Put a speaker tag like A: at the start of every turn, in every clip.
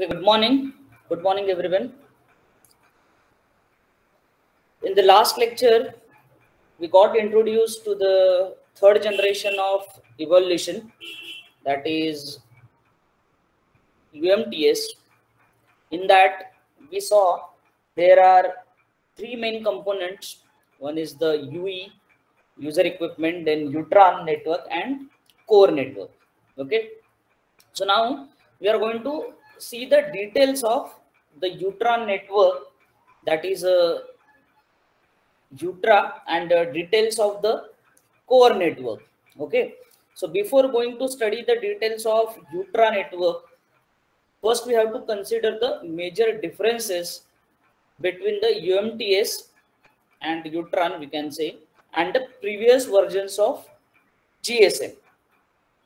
A: Okay, good morning. Good morning, everyone. In the last lecture, we got introduced to the third generation of evolution, that is UMTS. In that, we saw there are three main components. One is the UE, user equipment, then Utran network, and core network. Okay. So now we are going to see the details of the Utran network that is a Utra and uh, details of the core network. Okay. So before going to study the details of Utra network, first we have to consider the major differences between the UMTS and Utran, we can say, and the previous versions of GSM.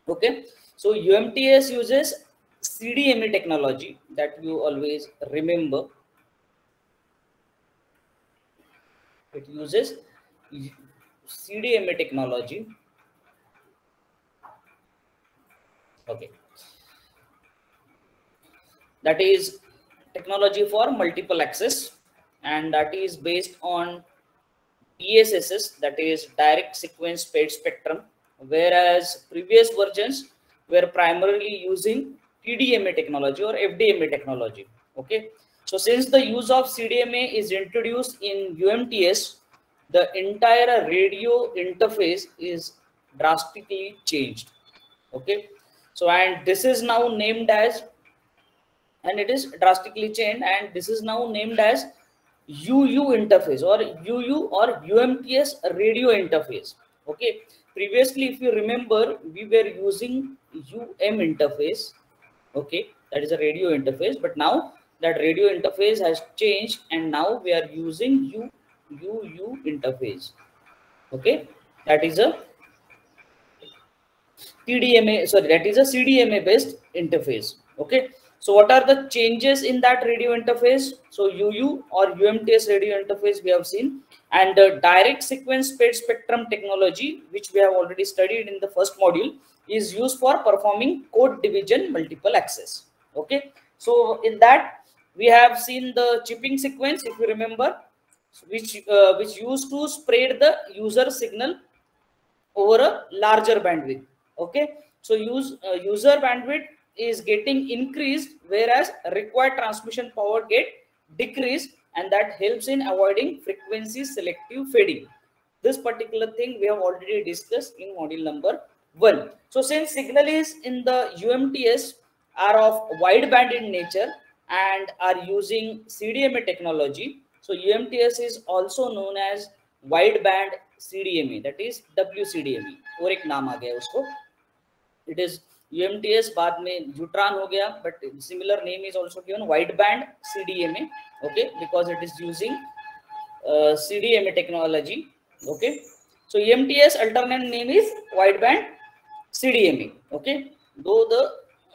A: Okay. So UMTS uses CDMA technology that you always remember. It uses CDMA technology. Okay. That is technology for multiple access and that is based on DSSS that is direct sequence spread spectrum whereas previous versions were primarily using TDMA technology or FDMA technology. Okay. So since the use of CDMA is introduced in UMTS, the entire radio interface is drastically changed. Okay. So and this is now named as and it is drastically changed and this is now named as UU interface or UU or UMTS radio interface. Okay. Previously, if you remember, we were using UM interface. Okay, that is a radio interface. But now that radio interface has changed and now we are using U UU interface. Okay, that is a TDMA, sorry, that is a CDMA based interface. Okay, so what are the changes in that radio interface? So UU or UMTS radio interface we have seen and the direct sequence spread spectrum technology, which we have already studied in the first module, is used for performing code division multiple access. Okay, so in that we have seen the chipping sequence, if you remember, which uh, which used to spread the user signal over a larger bandwidth. Okay, so use uh, user bandwidth is getting increased, whereas required transmission power get decreased and that helps in avoiding frequency selective fading. This particular thing we have already discussed in module number 1. So since signal is in the UMTS are of wideband in nature and are using CDMA technology. So UMTS is also known as wideband CDMA that is WCDMA Or एक नाम आ गया उसको. It is UMTS बाद में Utran हो गया but similar name is also given wideband CDMA okay because it is using uh, CDMA technology okay. So UMTS alternate name is wideband CDMA. Okay, though the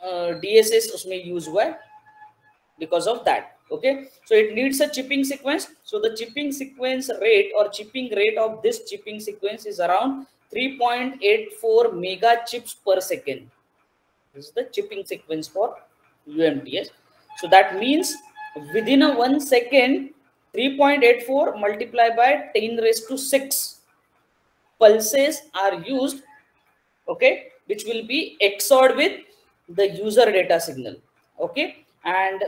A: uh, DSS is use why because of that. Okay, so it needs a chipping sequence. So the chipping sequence rate or chipping rate of this chipping sequence is around 3.84 mega chips per second. This is the chipping sequence for UMTS. So that means within a one second, 3.84 multiplied by 10 raised to 6 pulses are used okay which will be XORed with the user data signal okay? And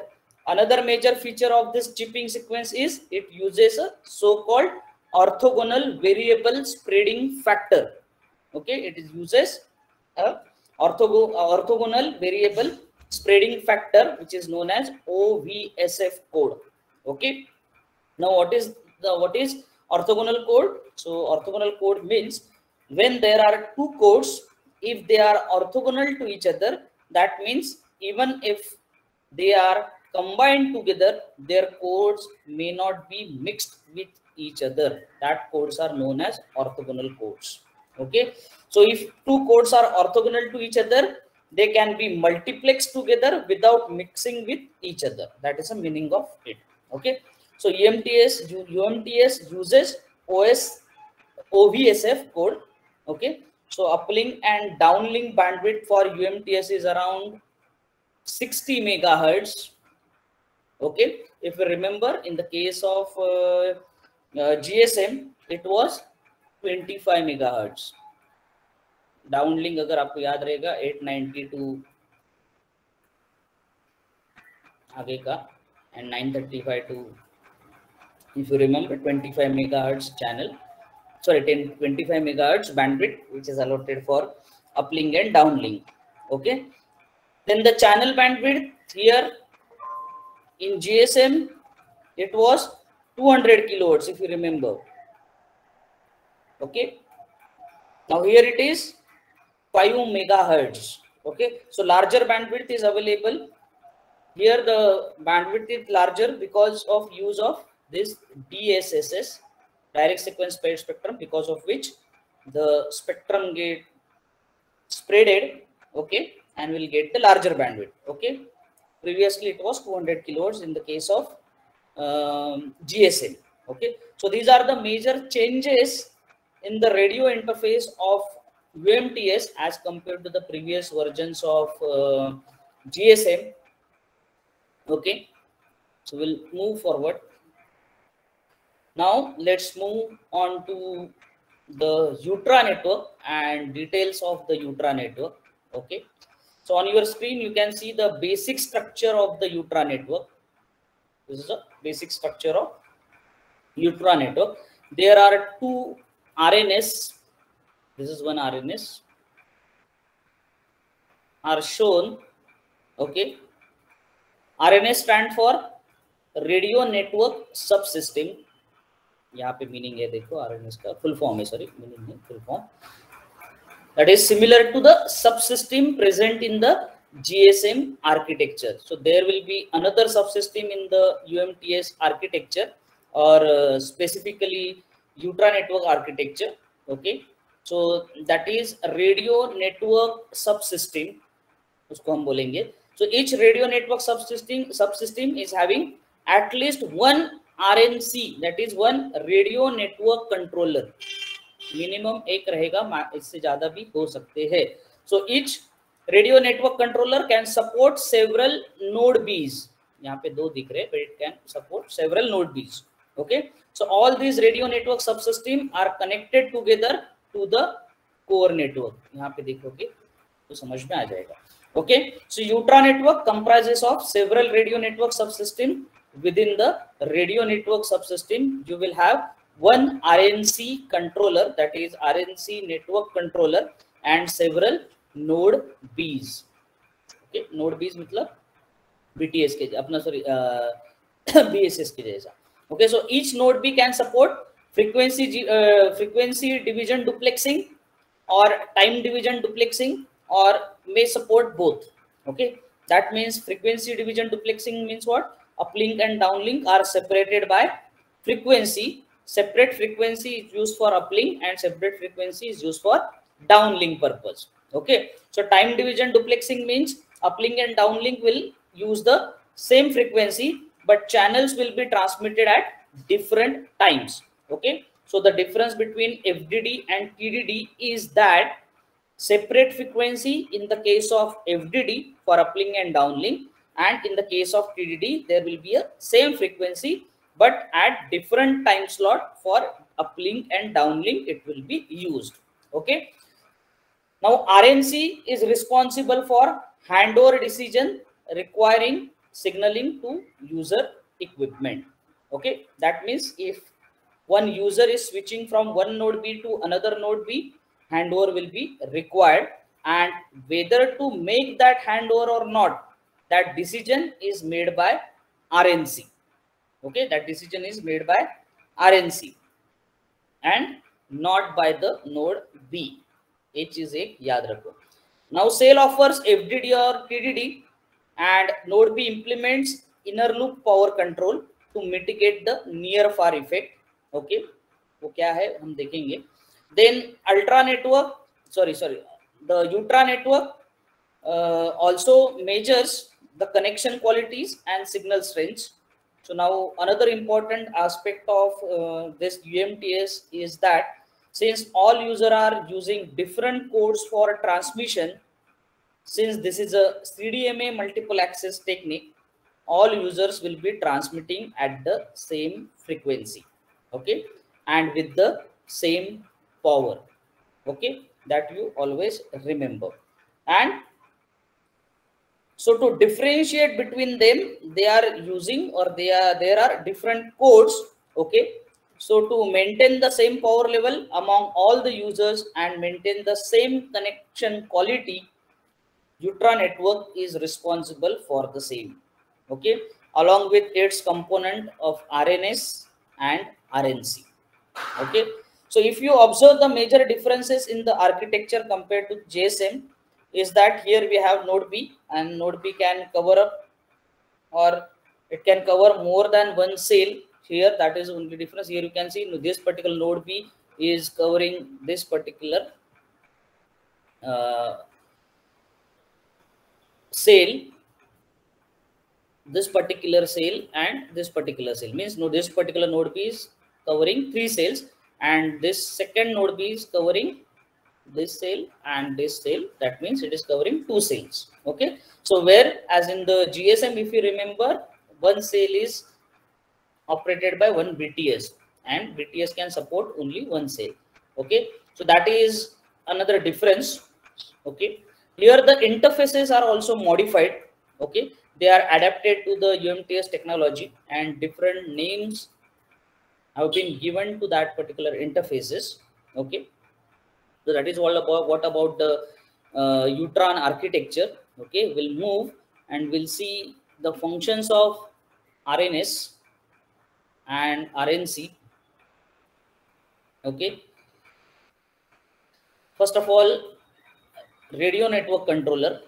A: another major feature of this chipping sequence is it uses a so-called orthogonal variable spreading factor okay? It uses a orthogo orthogonal variable spreading factor which is known as OVSF code okay? Now what is the what is orthogonal code? So orthogonal code means when there are two codes if they are orthogonal to each other that means even if they are combined together their codes may not be mixed with each other. That codes are known as orthogonal codes. Okay? So if two codes are orthogonal to each other they can be multiplexed together without mixing with each other. That is the meaning of it. Okay? So umts umts uses os ovsf code. Okay so uplink and downlink bandwidth for umts is around 60 megahertz Okay, if you remember, in the case of uh, uh, GSM, it was 25 megahertz. Downlink अगर आपको याद रहेगा 892 आगे का and 935 to if you remember 25 megahertz channel sorry 10 25 megahertz bandwidth which is allotted for uplink and downlink okay? Then the channel bandwidth here in gsm it was 200 kilohertz if you remember okay? Now here it is 5 megahertz okay? So larger bandwidth is available. Here the bandwidth is larger because of use of this DSSS direct sequence spread spectrum because of which the spectrum get spreaded okay and will get the larger bandwidth okay. Previously it was 200 kilohertz in the case of um, GSM okay. So these are the major changes in the radio interface of UMTS as compared to the previous versions of uh, GSM okay. So we'll move forward now let's move on to the Utra network and details of the Utra network. Okay. So on your screen, you can see the basic structure of the Utra network. This is the basic structure of Utra network. There are two RNS. This is one RNS are shown. Okay. RNS stand for radio network subsystem यहाँ पे meaning है देखो RNS का full form है sorry meaning है full form that is similar to the subsystem present in the GSM architecture. So there will be another subsystem in the UMTS architecture or uh, specifically Utra network architecture. Okay. So that is radio network subsystem. उसको हम बोलेंगे. So each radio network subsystem subsystem is having at least one RNC that is one radio network controller minimum एक रहेगा इससे ज़्यादा भी हो सकते हैं so each radio network controller can support several node bees यहाँ पे दो दिख रहे but it can support several node bees okay so all these radio network subsystem are connected together to the core network यहाँ पे देखोगे तो समझ में आ जाएगा okay so utra network comprises of several radio network subsystem within the radio network subsystem you will have one rnc controller that is rnc network controller and several node b's okay node b's मतलब bts के अपना sorry bss के जैसा okay so each node b can support frequency uh, frequency division duplexing or time division duplexing or may support both okay that means frequency division duplexing means what Uplink and downlink are separated by frequency. Separate frequency is used for uplink and separate frequency is used for downlink purpose. Okay? So time division duplexing means uplink and downlink will use the same frequency but channels will be transmitted at different times. Okay? So the difference between fdd and tdd is that separate frequency in the case of FDD for uplink and downlink and in the case of TDD there will be a same frequency but at different time slot for uplink and downlink it will be used. Okay? Now RNC is responsible for handover decision requiring signaling to user equipment. Okay? That means if one user is switching from one node B to another node B handover will be required. And whether to make that handover or not that decision is made by RNC. Okay, that decision is made by RNC and not by the node B. H is a yaad. Now sale offers FDD or TDD and node B implements inner loop power control to mitigate the near far effect. Okay, वो क्या है हम देखेंगे Then, Utra network. Sorry, sorry. the Utra network uh, also measures the connection qualities and signal strength. So now another important aspect of uh, this umts is that since all user are using different codes for transmission since this is a cdma multiple access technique all users will be transmitting at the same frequency okay? And with the same power okay? That you always remember. And so to differentiate between them they are using or they are there are different codes okay? So to maintain the same power level among all the users and maintain the same connection quality Utra network is responsible for the same okay? Along with its component of rns and rnc okay? So if you observe the major differences in the architecture compared to gsm is that here we have node b and node b can cover up or it can cover more than one cell here. That is only difference. Here you can see this particular node b is covering this particular uh, cell this particular cell and this particular cell. Means no this particular node b is covering three cells and this second node b is covering this cell and this cell that means it is covering two cells okay? So where as in the gsm if you remember one cell is operated by one bts and bts can support only one cell okay? So that is another difference okay? Here the interfaces are also modified okay? They are adapted to the umts technology and different names have been given to that particular interfaces okay so that is all about what about the uh, utran architecture? Okay we'll move and we'll see the functions of rns and rnc okay. First of all radio network controller.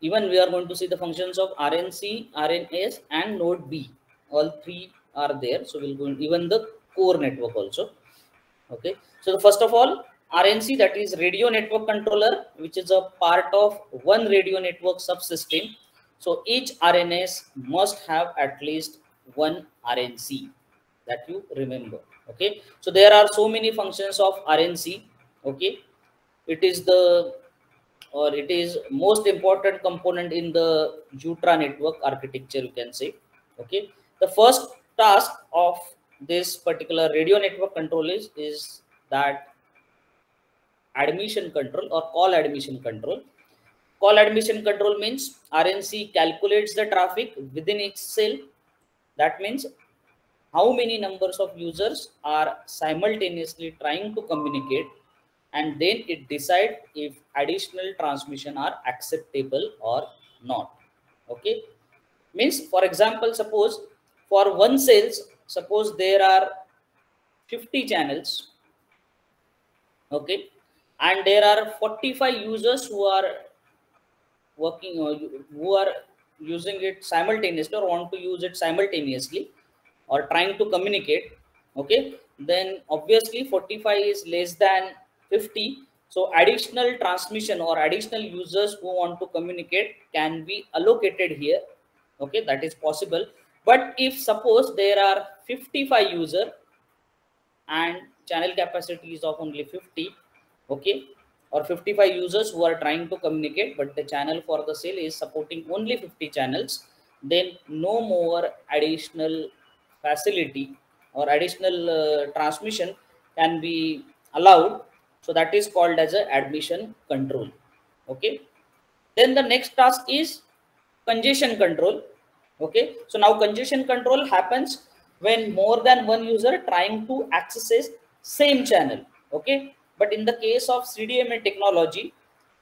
A: Even we are going to see the functions of rnc rns and node b. All three are there. So we'll go even the core network also okay. So the first of all rnc that is radio network controller which is a part of one radio network subsystem. So each rns must have at least one rnc that you remember. Okay. So there are so many functions of rnc okay. It is the or it is most important component in the Utra network architecture you can say. Okay. The first task of this particular radio network control is, is that admission control or call admission control. Call admission control means rnc calculates the traffic within each cell that means how many numbers of users are simultaneously trying to communicate and then it decide if additional transmission are acceptable or not. Okay? Means for example suppose for one sales suppose there are 50 channels okay and there are 45 users who are working or who are using it simultaneously or want to use it simultaneously or trying to communicate okay then obviously 45 is less than 50 so additional transmission or additional users who want to communicate can be allocated here okay that is possible but if suppose there are 55 user and channel capacity is of only 50 okay or 55 users who are trying to communicate but the channel for the sale is supporting only 50 channels then no more additional facility or additional uh, transmission can be allowed. So that is called as a admission control okay. Then the next task is congestion control okay? So now congestion control happens when more than one user trying to access same channel. Okay? But in the case of cdma technology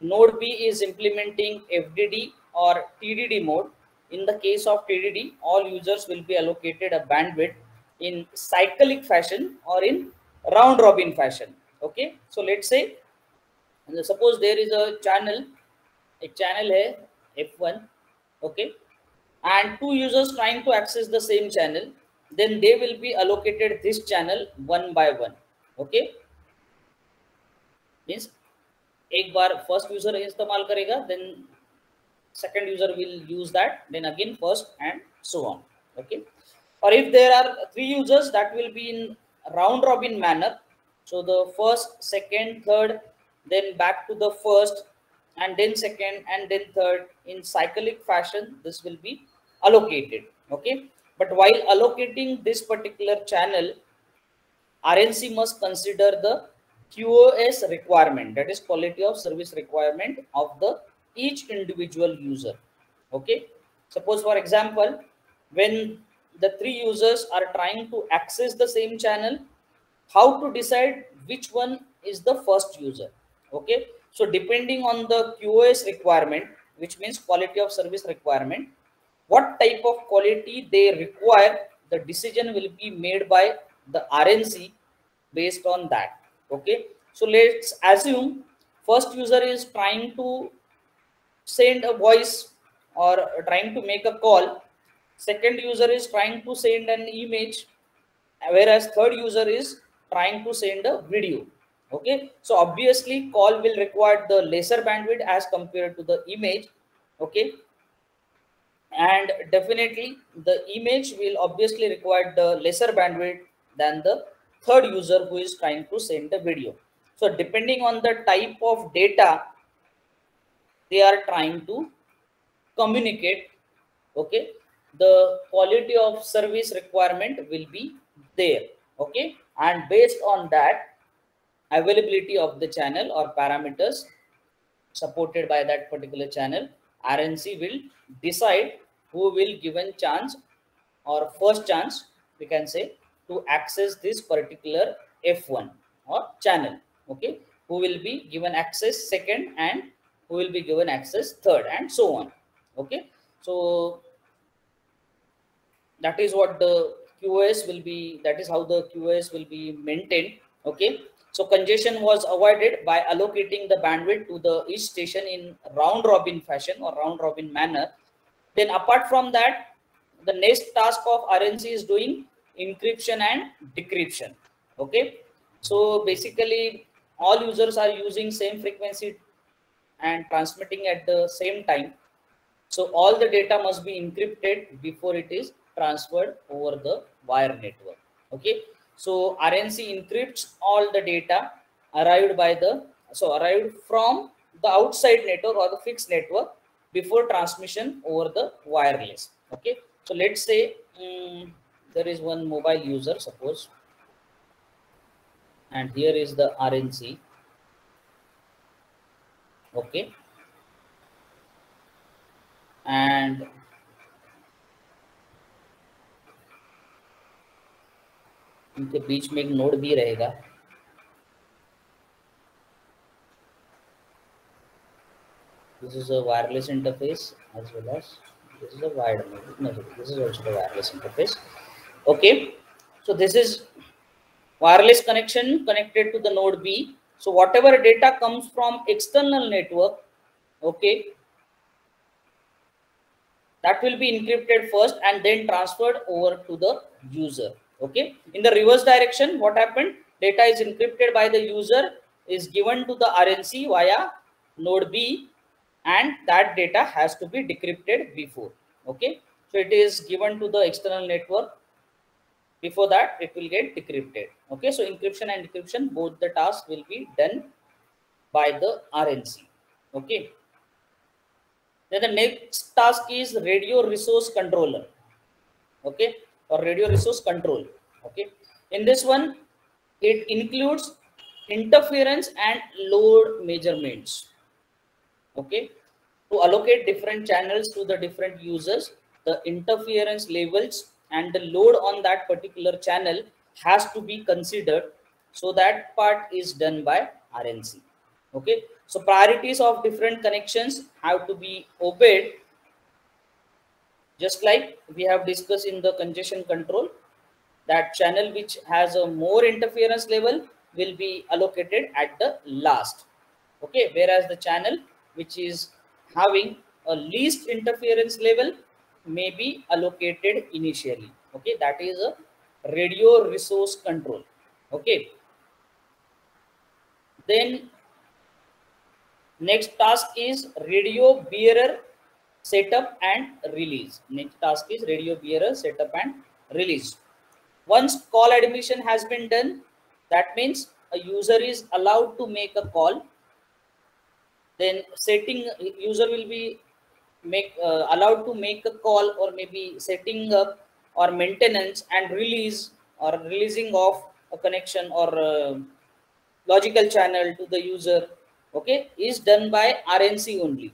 A: node b is implementing fdd or tdd mode. In the case of tdd all users will be allocated a bandwidth in cyclic fashion or in round robin fashion. Okay? So let's say suppose there is a channel a channel hai f1 okay and two users trying to access the same channel then they will be allocated this channel one by one okay means एक बार first user इस्तेमाल करेगा then second user will use that then again first and so on okay or if there are three users that will be in round robin manner so the first second third then back to the first and then second and then third in cyclic fashion this will be allocated okay? But while allocating this particular channel rnc must consider the qos requirement that is quality of service requirement of the each individual user okay? Suppose for example when the three users are trying to access the same channel how to decide which one is the first user okay? So depending on the qos requirement which means quality of service requirement what type of quality they require the decision will be made by the rnc based on that. Okay? So let's assume first user is trying to send a voice or trying to make a call. Second user is trying to send an image whereas third user is trying to send a video. Okay? So obviously call will require the lesser bandwidth as compared to the image. Okay and definitely the image will obviously require the lesser bandwidth than the third user who is trying to send the video. So depending on the type of data they are trying to communicate okay the quality of service requirement will be there okay? And based on that availability of the channel or parameters supported by that particular channel rnc will decide who will given chance or first chance we can say to access this particular f1 or channel okay who will be given access second and who will be given access third and so on okay so that is what the QoS will be, that is how the QoS will be maintained. Okay. So congestion was avoided by allocating the bandwidth to the each station in round robin fashion or round robin manner. Then apart from that, the next task of RNC is doing encryption and decryption. Okay. So basically all users are using same frequency and transmitting at the same time. So all the data must be encrypted before it is transferred over the wire network okay so rnc encrypts all the data arrived by the so arrived from the outside network or the fixed network before transmission over the wireless okay so let's say um, there is one mobile user suppose and here is the rnc okay and इनके बीच में एक node भी रहेगा this is a wireless interface as well as this is a wired no this is also the wireless interface. Okay so this is wireless connection connected to the node b. So whatever data comes from external network okay that will be encrypted first and then transferred over to the user okay. In the reverse direction what happened? Data is encrypted by the user is given to the rnc via node b and that data has to be decrypted before okay? So it is given to the external network. Before that it will get decrypted okay? So encryption and decryption both the tasks will be done by the rnc okay? Then the next task is radio resource controller okay? Or radio resource control okay? In this one it includes interference and load measurements okay? To allocate different channels to the different users the interference levels and the load on that particular channel has to be considered. So that part is done by rnc okay? So priorities of different connections have to be obeyed. Just like we have discussed in the congestion control, that channel which has a more interference level will be allocated at the last. Okay, whereas the channel which is having a least interference level may be allocated initially. Okay, that is a radio resource control. Okay. Then next task is radio bearer setup and release. Next task is radio bearer setup and release. Once call admission has been done, that means a user is allowed to make a call. Then setting user will be make uh, allowed to make a call or maybe setting up or maintenance and release or releasing of a connection or uh, logical channel to the user okay is done by rnc only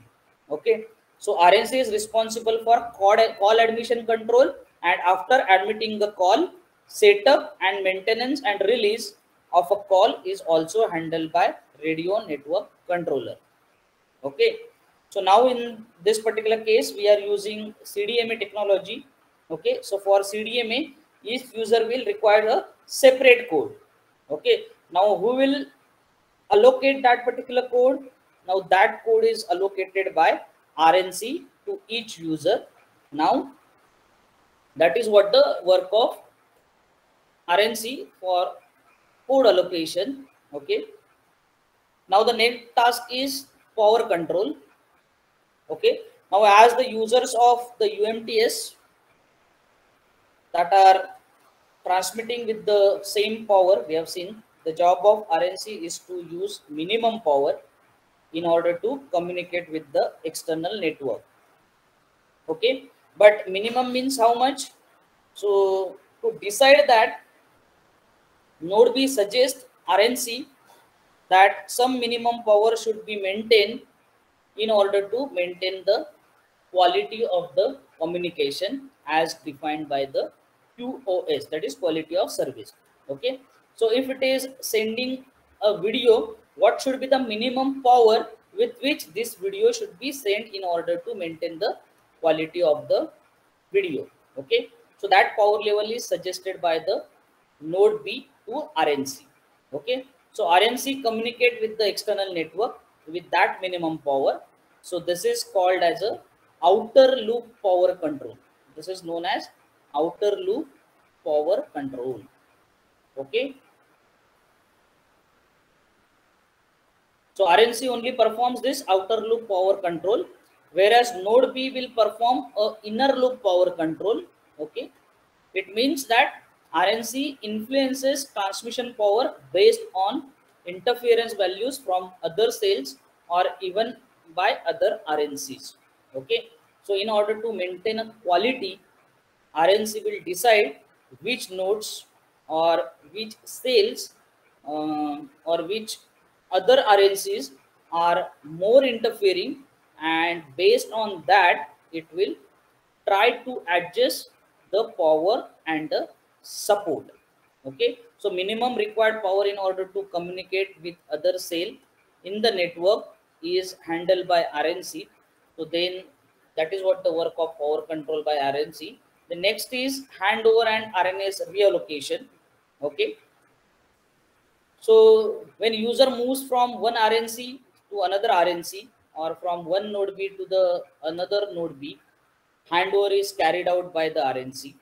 A: okay. So rnc is responsible for call, call admission control and after admitting the call setup and maintenance and release of a call is also handled by radio network controller okay so now in this particular case, we are using CDMA technology. Okay, so for CDMA, each user will require a separate code. Okay, now who will allocate that particular code? Now that code is allocated by RNC to each user. Now that is what the work of RNC for code allocation. Okay. Now the next task is power control. Okay. Now as the users of the umts that are transmitting with the same power we have seen the job of rnc is to use minimum power in order to communicate with the external network. Okay. But minimum means how much? So to decide that node b suggests rnc that some minimum power should be maintained in order to maintain the quality of the communication as defined by the QoS, that is quality of service. Okay. So if it is sending a video, what should be the minimum power with which this video should be sent in order to maintain the quality of the video. Okay. So that power level is suggested by the node B to RNC. Okay. So RNC communicate with the external network with that minimum power. So this is called as a outer loop power control. This is known as outer loop power control. Okay. So RNC only performs this outer loop power control, whereas node B will perform a inner loop power control. Okay. It means that RNC influences transmission power based on interference values from other cells or even by other RNCs. Okay. So in order to maintain a quality, RNC will decide which nodes or which cells uh, or which other RNCs are more interfering and based on that it will try to adjust the power and the support okay so minimum required power in order to communicate with other cell in the network is handled by RNC. So then that is what the work of power control by RNC. The next is handover and RNS reallocation. Okay. So when user moves from one RNC to another RNC or from one node B to the another node B, handover is carried out by the RNC.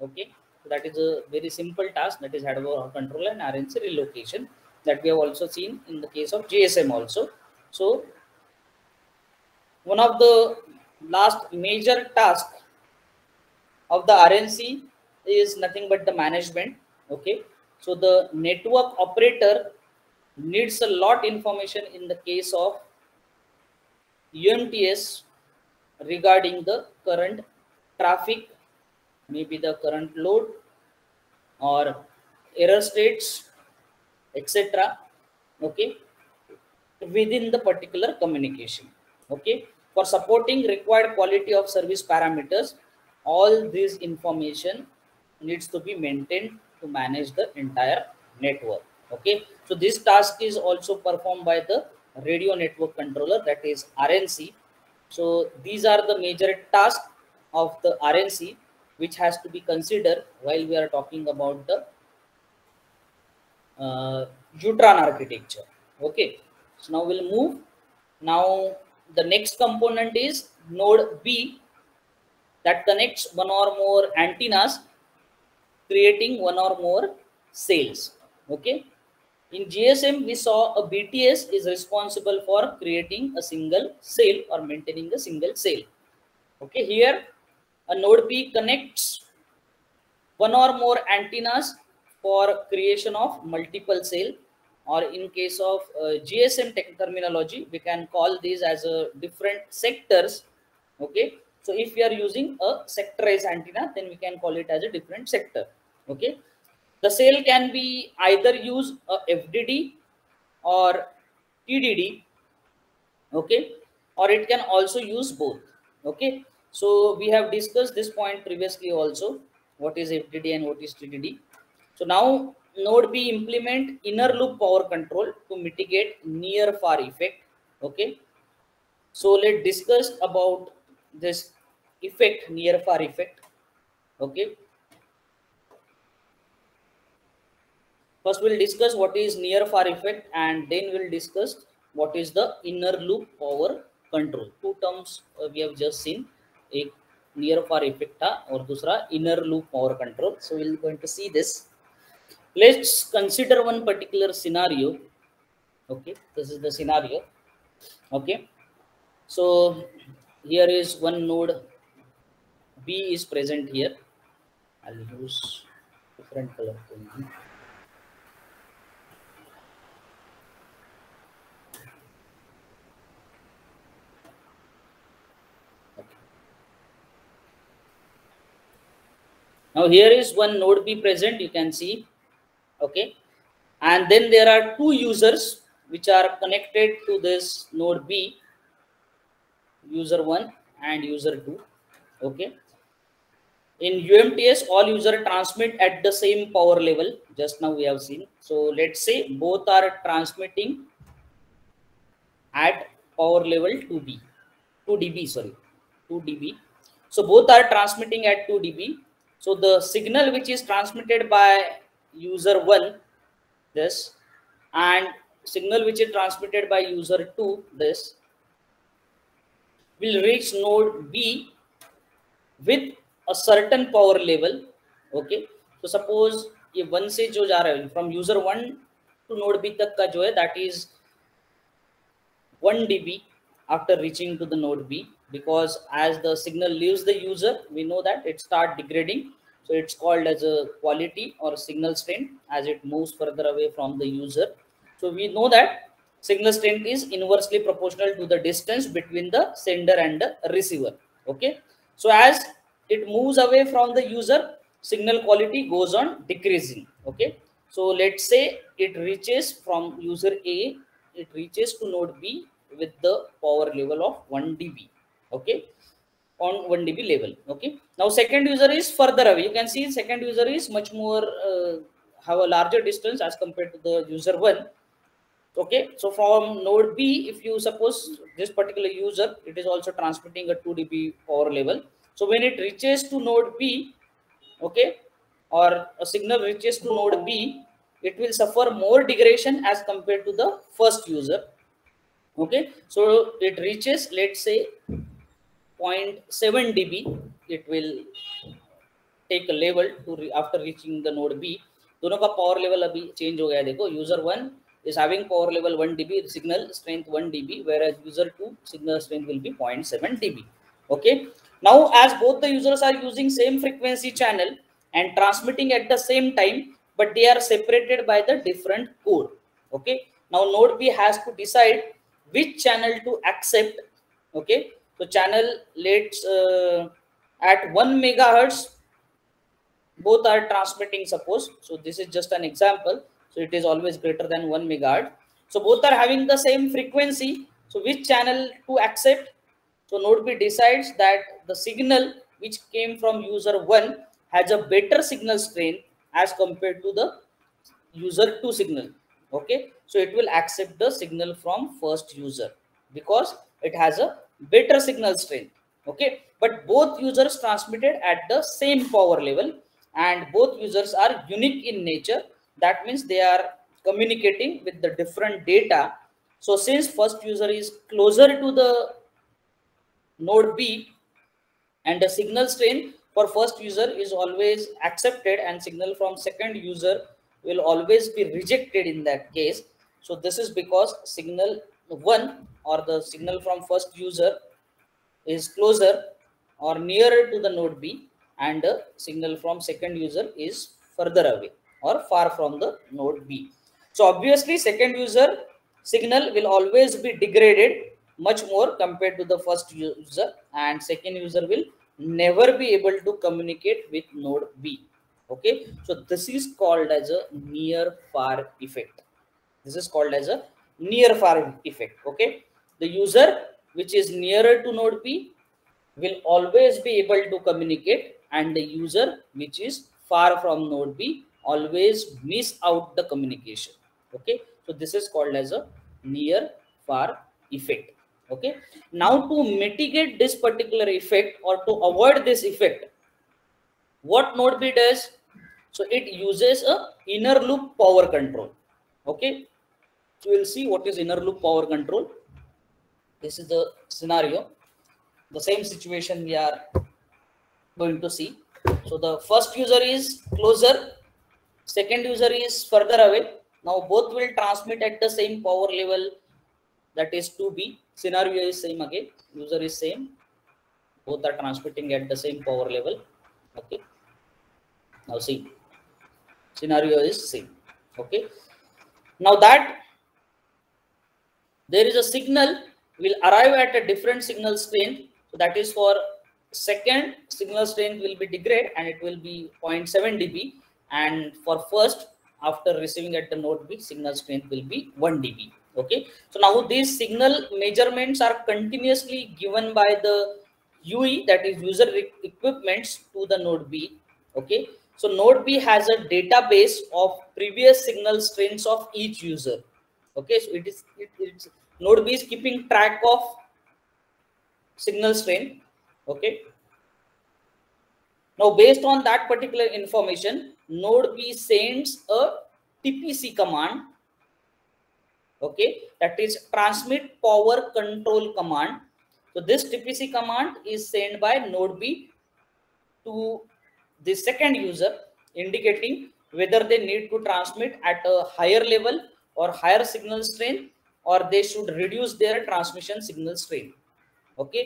A: Okay. So that is a very simple task that is handover control and RNC relocation that we have also seen in the case of GSM also. So one of the last major task of the RNC is nothing but the management. Okay. So the network operator needs a lot information in the case of UMTS regarding the current traffic, maybe the current load or error states, etc. Okay within the particular communication. Okay. For supporting required quality of service parameters, all this information needs to be maintained to manage the entire network. Okay. So this task is also performed by the radio network controller that is RNC. So these are the major tasks of the RNC which has to be considered while we are talking about the uh, architecture. Okay. So now we'll move. Now the next component is node B that connects one or more antennas creating one or more cells. Okay. In GSM, we saw a BTS is responsible for creating a single cell or maintaining a single cell. Okay, here a node B connects one or more antennas for creation of multiple cell or in case of uh, GSM terminology, we can call these as a different sectors. Okay. So if we are using a sectorized antenna, then we can call it as a different sector. Okay. The cell can be either use a FDD or TDD. Okay. Or it can also use both. Okay. So we have discussed this point previously also. What is FDD and what is TDD? So now node B implement inner loop power control to mitigate near far effect. Okay. So let's discuss about this effect near far effect. Okay. First we'll discuss what is near far effect and then we'll discuss what is the inner loop power control. Two terms uh, we have just seen. एक near far effect और दूसरा inner loop power control so will going to see this let's consider one particular scenario okay this is the scenario okay so here is one node B is present here I will use different colour okay Now here is one node B present, you can see okay? And then there are two users which are connected to this node b user 1 and user 2 okay? In umts all user transmit at the same power level just now we have seen. So let's say both are transmitting at power level 2b 2 db sorry 2 db. So both are transmitting at 2 db so the signal which is transmitted by user 1 this and signal which is transmitted by user 2 this will reach node b with a certain power level okay so suppose ये one से जो जा रहा है from user one to node B तक का जो है that is one dB after reaching to the node b because as the signal leaves the user we know that it start degrading so it's called as a quality or signal strength as it moves further away from the user. So we know that signal strength is inversely proportional to the distance between the sender and the receiver. Okay. So as it moves away from the user, signal quality goes on decreasing. Okay. So let's say it reaches from user A, it reaches to node B with the power level of 1 dB. Okay on 1 dB level. Okay. Now second user is further away. You can see second user is much more uh, have a larger distance as compared to the user one. Okay. So from node B, if you suppose this particular user, it is also transmitting a 2 dB power level. So when it reaches to node B, okay, or a signal reaches to node B, it will suffer more degradation as compared to the first user. Okay. So it reaches, let's say 0.7 dB it will take a level to re, after reaching the node B दोनों का power level अभी change हो गया देखो user one is having power level 1 dB signal strength 1 dB whereas user 2 signal strength will be 0.7 dB okay now as both the users are using same frequency channel and transmitting at the same time but they are separated by the different code okay now node B has to decide which channel to accept okay so channel let's uh, at 1 megahertz, both are transmitting suppose. So this is just an example. So it is always greater than 1 megahertz. So both are having the same frequency. So which channel to accept? So node B decides that the signal which came from user 1 has a better signal strength as compared to the user 2 signal. Okay. So it will accept the signal from first user because it has a better signal strength okay? But both users transmitted at the same power level and both users are unique in nature. That means they are communicating with the different data. So since first user is closer to the node b and the signal strength for first user is always accepted and signal from second user will always be rejected in that case. So this is because signal one or the signal from first user is closer or nearer to the node B and the signal from second user is further away or far from the node B. So obviously second user signal will always be degraded much more compared to the first user and second user will never be able to communicate with node B. Okay, so this is called as a near far effect. This is called as a near far effect. Okay, the user which is nearer to node B will always be able to communicate and the user which is far from node B always miss out the communication. Okay, so this is called as a near far effect. Okay? Now to mitigate this particular effect or to avoid this effect what node b does? So it uses a inner loop power control. Okay? So we'll see what is inner loop power control this is the scenario. The same situation we are going to see. So the first user is closer. Second user is further away. Now both will transmit at the same power level. That is 2b scenario is same again. User is same. Both are transmitting at the same power level. Okay. Now see. Scenario is same. Okay. Now that there is a signal will arrive at a different signal strength so that is for second signal strength will be degrade and it will be 0.7 dB. And for first after receiving at the node B signal strength will be 1 dB. Okay? So now these signal measurements are continuously given by the ue that is user equipments to the node b. Okay? So node b has a database of previous signal strengths of each user. Okay? So it is it, it's node b is keeping track of signal strength okay? Now based on that particular information node b sends a tpc command okay? That is transmit power control command. So this tpc command is sent by node b to the second user indicating whether they need to transmit at a higher level or higher signal strength or they should reduce their transmission signal strength okay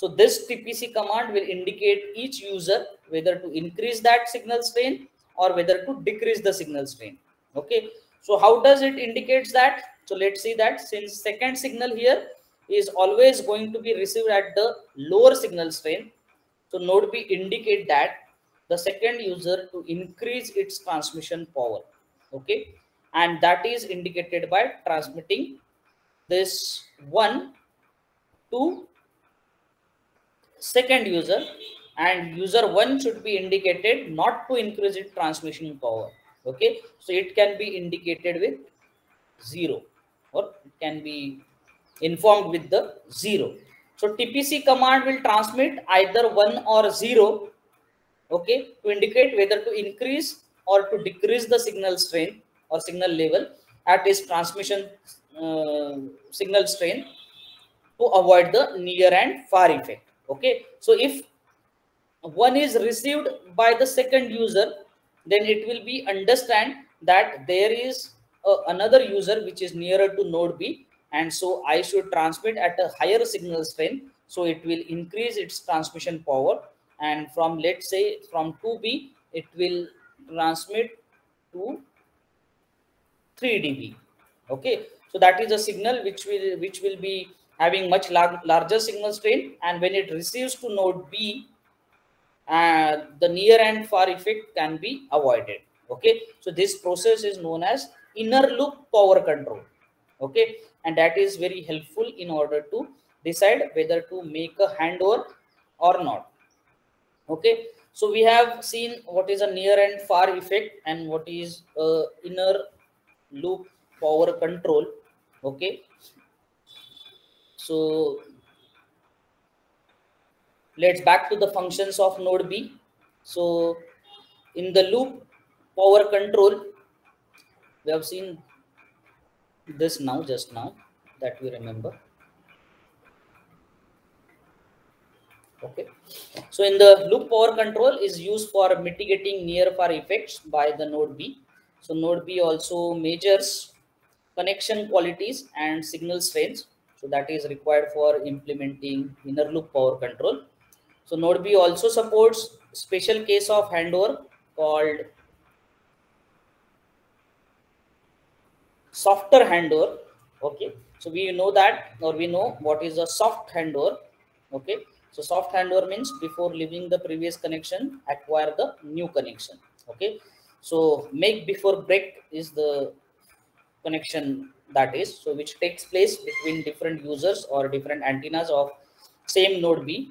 A: so this tpc command will indicate each user whether to increase that signal strength or whether to decrease the signal strength okay so how does it indicates that so let's see that since second signal here is always going to be received at the lower signal strength. So node B indicate that the second user to increase its transmission power. Okay. And that is indicated by transmitting this one to second user and user one should be indicated not to increase its transmission power. Okay. So it can be indicated with zero or it can be informed with the zero. So TPC command will transmit either one or zero, okay, to indicate whether to increase or to decrease the signal strength or signal level at its transmission signal strength to avoid the near and far effect. Okay, so if one is received by the second user, then it will be understand that there is uh, another user which is nearer to node B and so I should transmit at a higher signal strength so it will increase its transmission power. And from let's say from 2B it will transmit to 3 dB okay so that is a signal which will which will be having much lar larger signal strength and when it receives to node B uh, the near and far effect can be avoided. Okay? So this process is known as inner loop power control. Okay? And that is very helpful in order to decide whether to make a handover or not. Okay? So we have seen what is a near and far effect and what is a inner loop power control okay? So let's back to the functions of node b. So in the loop power control we have seen this now just now that we remember. Okay? So in the loop power control is used for mitigating near far effects by the node b. So node b also measures connection qualities and signal strengths so that is required for implementing inner loop power control. So node b also supports special case of handover called softer handover. Okay. So we know that or we know what is a soft handover. Okay. So soft handover means before leaving the previous connection acquire the new connection. Okay. So make before break is the connection that is so which takes place between different users or different antennas of same node b.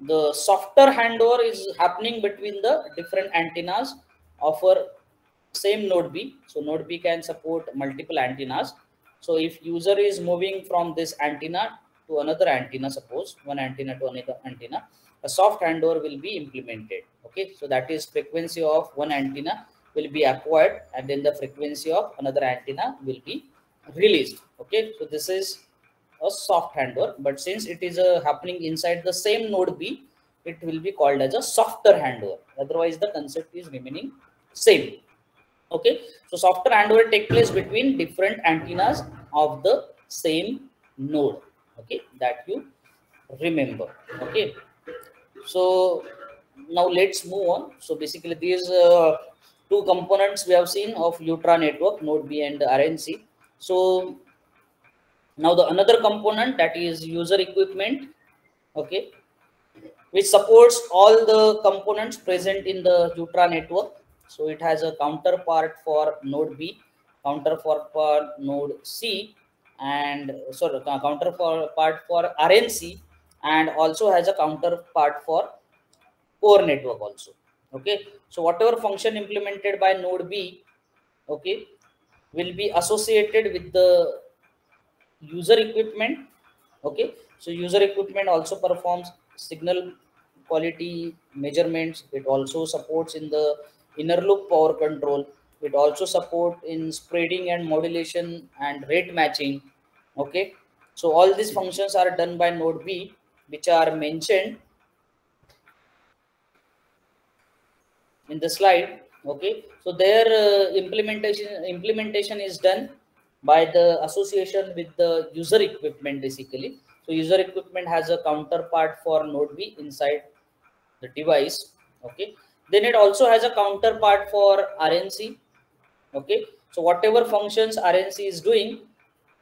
A: The softer handover is happening between the different antennas of our same node b. So node b can support multiple antennas. So if user is moving from this antenna to another antenna suppose one antenna to another antenna a soft handover will be implemented. Okay? So that is frequency of one antenna will be acquired and then the frequency of another antenna will be released. Okay? So this is a soft handover but since it is uh, happening inside the same node b it will be called as a softer handover otherwise the concept is remaining same. Okay? So softer handover take place between different antennas of the same node. Okay? That you remember. Okay? So now let's move on. So basically these uh, two components we have seen of Utra network node b and rnc so now the another component that is user equipment okay which supports all the components present in the Utra network. So it has a counterpart for node b counterpart for node c and sorry counterpart for rnc and also has a counterpart for core network also okay? So whatever function implemented by node b okay will be associated with the user equipment okay? So user equipment also performs signal quality measurements. It also supports in the inner loop power control. It also support in spreading and modulation and rate matching okay? So all these functions are done by node b which are mentioned in the slide okay? So their uh, implementation implementation is done by the association with the user equipment basically. So user equipment has a counterpart for node b inside the device okay? Then it also has a counterpart for rnc okay? So whatever functions rnc is doing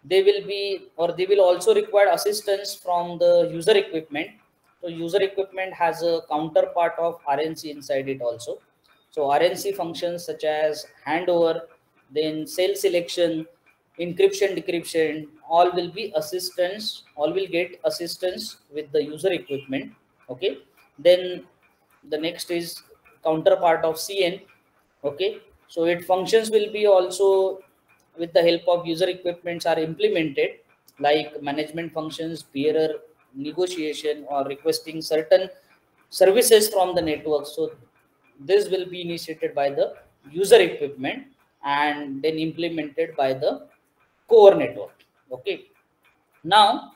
A: they will be or they will also require assistance from the user equipment. So user equipment has a counterpart of rnc inside it also so rnc functions such as handover then cell selection encryption decryption all will be assistance all will get assistance with the user equipment okay? Then the next is counterpart of cn okay? So it functions will be also with the help of user equipments are implemented like management functions bearer negotiation or requesting certain services from the network. So this will be initiated by the user equipment and then implemented by the core network. Okay. Now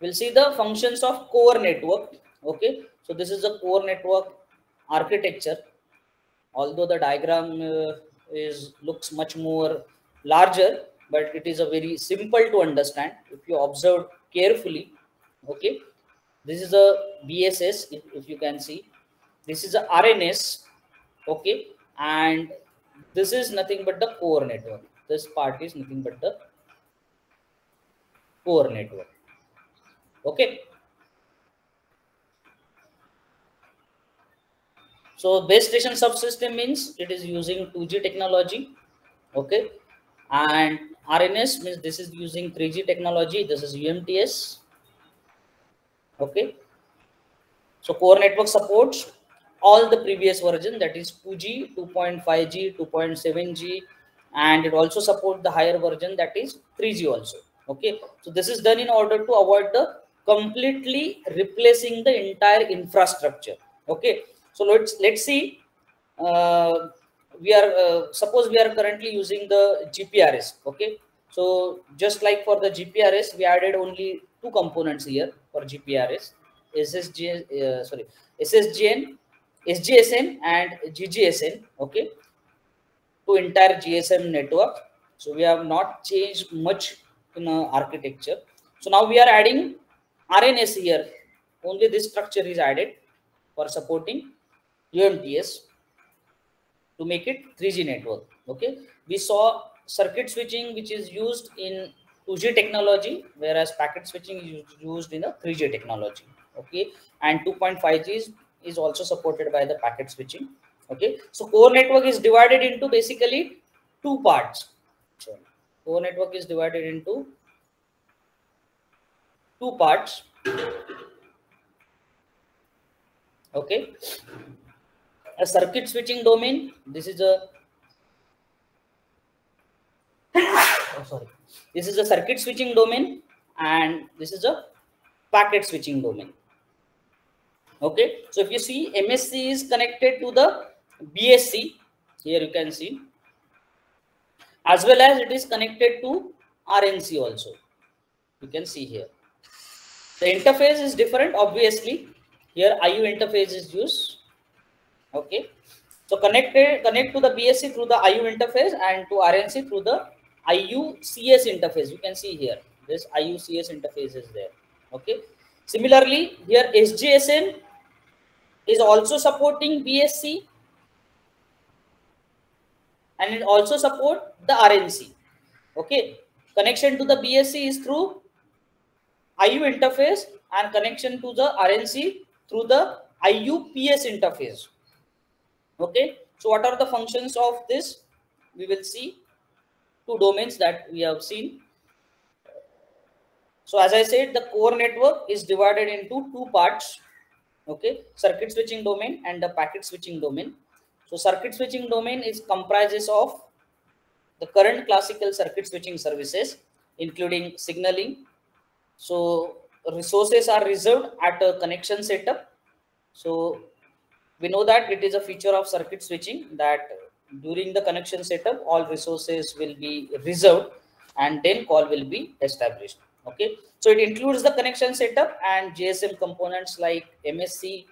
A: we'll see the functions of core network. Okay. So this is a core network architecture. Although the diagram uh, is looks much more larger but it is a very simple to understand. If you observe carefully okay this is a bss if, if you can see. This is a rns okay? And this is nothing but the core network. This part is nothing but the core network okay? So base station subsystem means it is using 2g technology okay? And rns means this is using 3g technology. This is umts okay. So core network supports all the previous version that is 2g 2.5g 2.7g and it also supports the higher version that is 3g also. Okay. So this is done in order to avoid the completely replacing the entire infrastructure. Okay. So let's let's see uh, we are uh, suppose we are currently using the gprs okay. So just like for the gprs we added only two components here for gprs ssg uh, sorry ssgn SGSN and GGSN, okay, to entire GSM network. So we have not changed much in uh, architecture. So now we are adding RNS here. Only this structure is added for supporting UMTS. to make it 3G network. Okay, we saw circuit switching which is used in 2G technology, whereas packet switching is used in a 3G technology. Okay, and 2.5G is, is also supported by the packet switching. Okay, so core network is divided into basically two parts. So core network is divided into two parts. Okay, a circuit switching domain. This is a oh, sorry. This is a circuit switching domain, and this is a packet switching domain. Okay, so if you see MSC is connected to the BSC, here you can see, as well as it is connected to RNC also. You can see here. The interface is different, obviously. Here IU interface is used. Okay, so connected connect to the BSC through the IU interface and to RNC through the IUCS interface. You can see here this IUCS interface is there. Okay. Similarly, here SGSN is also supporting BSC and it also support the RNC. Okay. Connection to the BSC is through IU interface and connection to the RNC through the IUPS interface. Okay. So what are the functions of this? We will see two domains that we have seen. So as I said, the core network is divided into two parts. Okay, circuit switching domain and the packet switching domain. So circuit switching domain is comprises of the current classical circuit switching services, including signaling. So resources are reserved at a connection setup. So we know that it is a feature of circuit switching that during the connection setup, all resources will be reserved and then call will be established. Okay, so it includes the connection setup and GSM components like MSC,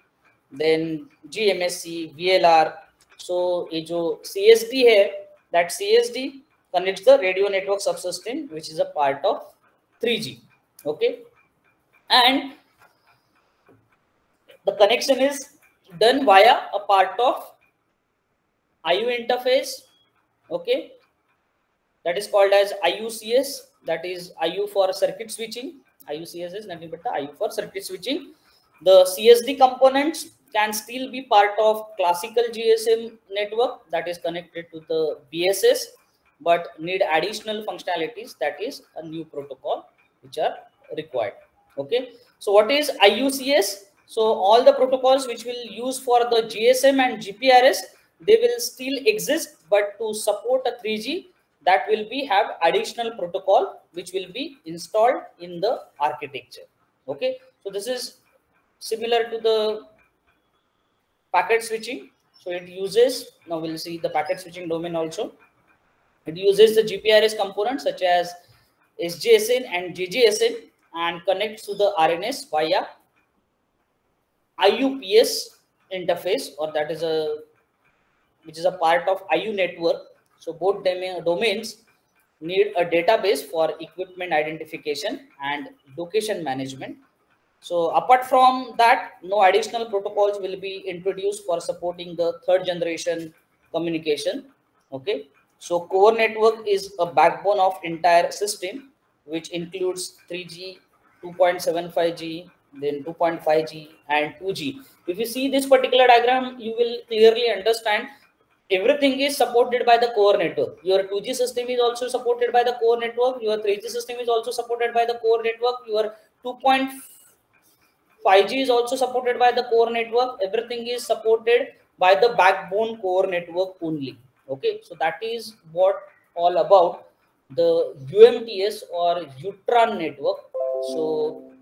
A: then GMSC, VLR. So ये जो CSD है, that CSD connects the radio network subsystem, which is a part of 3G. Okay, and the connection is done via a part of IU interface, okay, that is called as IUCS, that is IU for circuit switching. IUCS is nothing but the IU for circuit switching. The CSD components can still be part of classical GSM network that is connected to the BSS, but need additional functionalities that is a new protocol which are required. Okay, so what is IUCS? So all the protocols which will use for the GSM and GPRS they will still exist but to support a 3g that will be have additional protocol which will be installed in the architecture. Okay? So this is similar to the packet switching. So it uses now we'll see the packet switching domain also. It uses the gprs components such as sgsn and ggsn and connects to the rns via iups interface or that is a which is a part of IU network. So both domains need a database for equipment identification and location management. So apart from that, no additional protocols will be introduced for supporting the third generation communication. Okay. So core network is a backbone of entire system, which includes 3G, 2.75G, then 2.5G and 2G. If you see this particular diagram, you will clearly understand everything is supported by the core network. Your 2G system is also supported by the core network. Your 3G system is also supported by the core network. Your 2.5G is also supported by the core network. Everything is supported by the backbone core network only. Okay, so that is what all about the UMTS or UTRAN network. So